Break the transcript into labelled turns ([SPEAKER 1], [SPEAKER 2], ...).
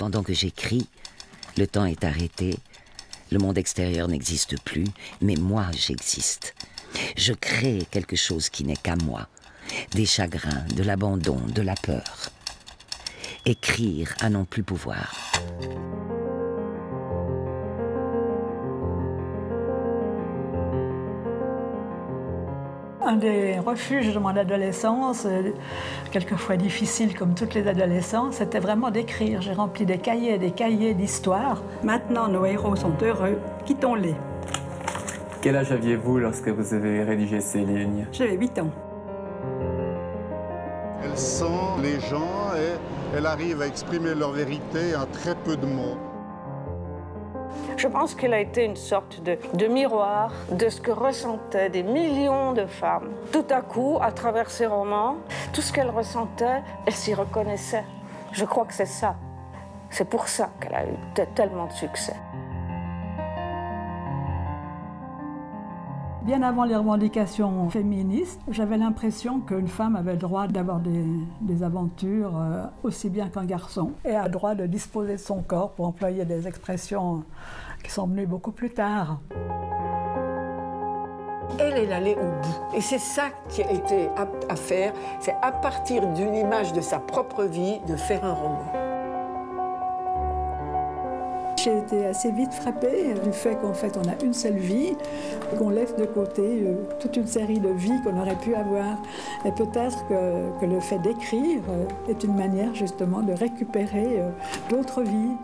[SPEAKER 1] Pendant que j'écris, le temps est arrêté, le monde extérieur n'existe plus, mais moi j'existe. Je crée quelque chose qui n'est qu'à moi, des chagrins, de l'abandon, de la peur. Écrire à non plus pouvoir.
[SPEAKER 2] Un des refuges de mon adolescence, euh, quelquefois difficile comme toutes les adolescents, c'était vraiment d'écrire. J'ai rempli des cahiers et des cahiers d'histoire.
[SPEAKER 3] Maintenant, nos héros sont heureux, quittons-les.
[SPEAKER 4] Quel âge aviez-vous lorsque vous avez rédigé ces lignes?
[SPEAKER 3] J'avais 8 ans.
[SPEAKER 5] Elle sent les gens et elle arrive à exprimer leur vérité en très peu de mots.
[SPEAKER 6] Je pense qu'elle a été une sorte de, miroir de ce que ressentaient des millions de femmes. Tout à coup, à travers ses romans, tout ce qu'elle ressentait, elle s'y reconnaissait. Je crois que c'est ça. C'est pour ça qu'elle a eu tellement de succès.
[SPEAKER 2] Bien avant les revendications féministes, j'avais l'impression qu'une femme avait le droit d'avoir des, des, aventures euh, aussi bien qu'un garçon et a le droit de disposer de son corps pour employer des expressions qui sont beaucoup plus tard.
[SPEAKER 7] Elle, elle allait au bout. Et c'est ça qui a été apte à faire, c'est à partir d'une image de sa propre vie de faire un roman.
[SPEAKER 2] J'ai été assez vite frappée du fait qu'en fait on a une seule vie, qu'on laisse de côté euh, toute une série de vies qu'on aurait pu avoir. Et peut-être que, que, le fait d'écrire euh, est une manière justement de récupérer euh, d'autres vies.